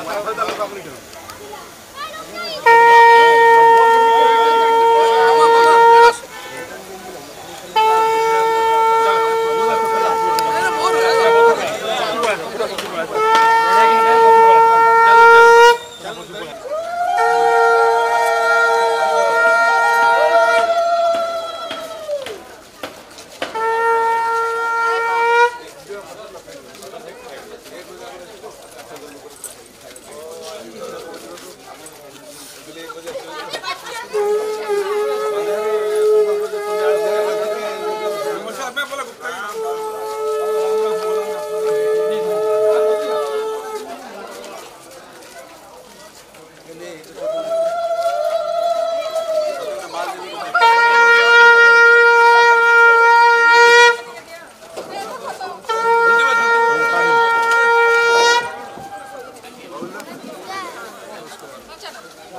আমরা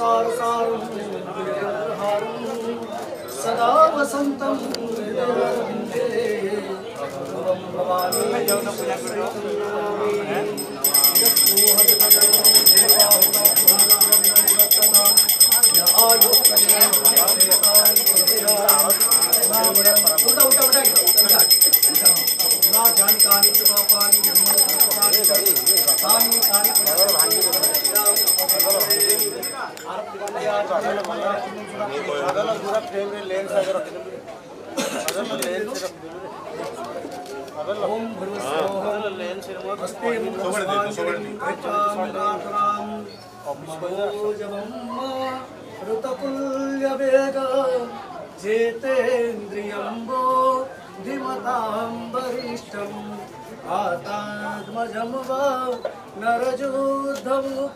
कानी संसारसारं सदा वसन्तं हृदयरविन्दे भवं भवानी उल्टा उल्टा उल्टा उल्टा ना जान कानी जो पापानी जन्म कानी कानी ओम हस्ते ऋतकुल्यवेग जेतेन्द्रियम्बो धिमतां वरिष्ठम् आतात्मजं वा नरजोद्धमुख्यं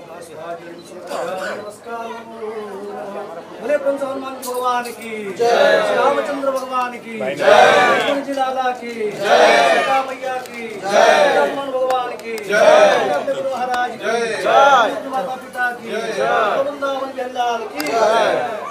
बोले हनुमान भगवान की जय रामचंद्र भगवान की जय लाला की जय मैया की जय हनुमान भगवान की जय महाराज की जय माता पिता की जय वृंदावन बिहार की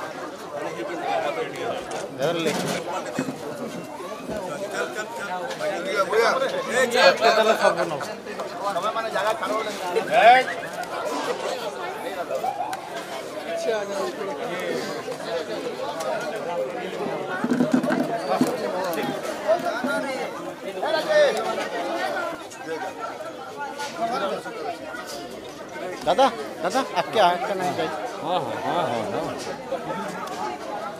दादा दादा आपके आँख का नहीं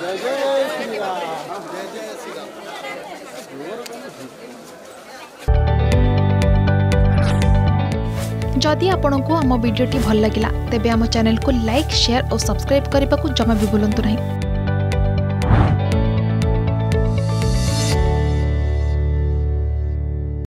जय जय श्री राम जदि आपंक आम भिडी भल लगा तेब आम चेल को लाइक सेयार और सब्सक्राइब करने को जमा भी भूलु नहीं।